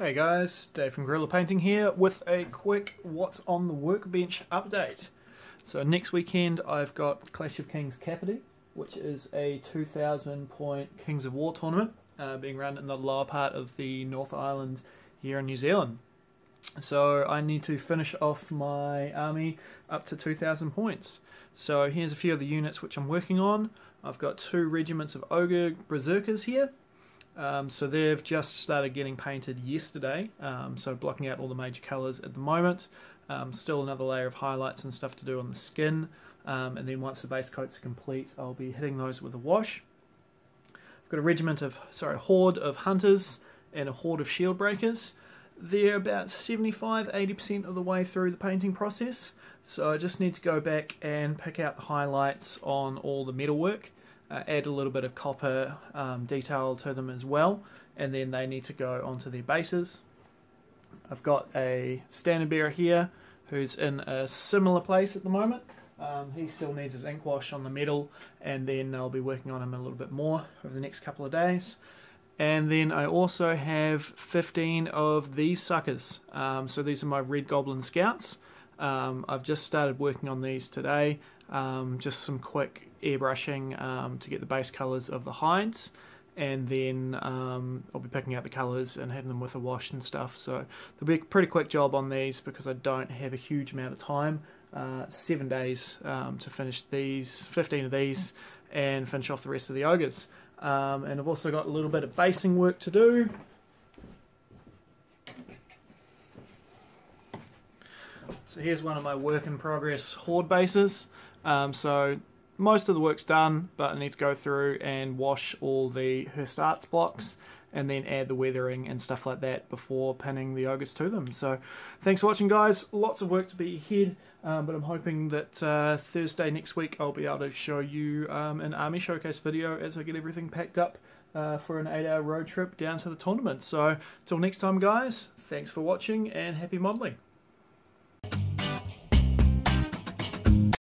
Hey guys, Dave from Gorilla Painting here with a quick what's on the workbench update. So next weekend I've got Clash of Kings Kapiti, which is a 2000 point Kings of War tournament uh, being run in the lower part of the North Island here in New Zealand. So I need to finish off my army up to 2000 points. So here's a few of the units which I'm working on. I've got two regiments of Ogre Berserkers here. Um, so they've just started getting painted yesterday, um, so blocking out all the major colours at the moment. Um, still another layer of highlights and stuff to do on the skin, um, and then once the base coats are complete, I'll be hitting those with a wash. I've got a regiment of, sorry, horde of hunters and a horde of shield breakers. They're about 75-80% of the way through the painting process, so I just need to go back and pick out the highlights on all the metalwork uh, add a little bit of copper um, detail to them as well, and then they need to go onto their bases. I've got a standard bearer here who's in a similar place at the moment. Um, he still needs his ink wash on the metal, and then I'll be working on him a little bit more over the next couple of days. And then I also have 15 of these suckers. Um, so these are my Red Goblin Scouts. Um, I've just started working on these today. Um, just some quick airbrushing um, to get the base colours of the hides and then um, I'll be picking out the colours and having them with a wash and stuff. So there'll be a pretty quick job on these because I don't have a huge amount of time. Uh, seven days um, to finish these, 15 of these, and finish off the rest of the ogres. Um, and I've also got a little bit of basing work to do. So here's one of my work in progress horde bases. Um, so most of the work's done, but I need to go through and wash all the Hirst Arts blocks and then add the weathering and stuff like that before pinning the ogres to them. So thanks for watching guys, lots of work to be ahead, um, but I'm hoping that uh, Thursday next week I'll be able to show you um, an army showcase video as I get everything packed up uh, for an 8 hour road trip down to the tournament. So till next time guys, thanks for watching and happy modelling.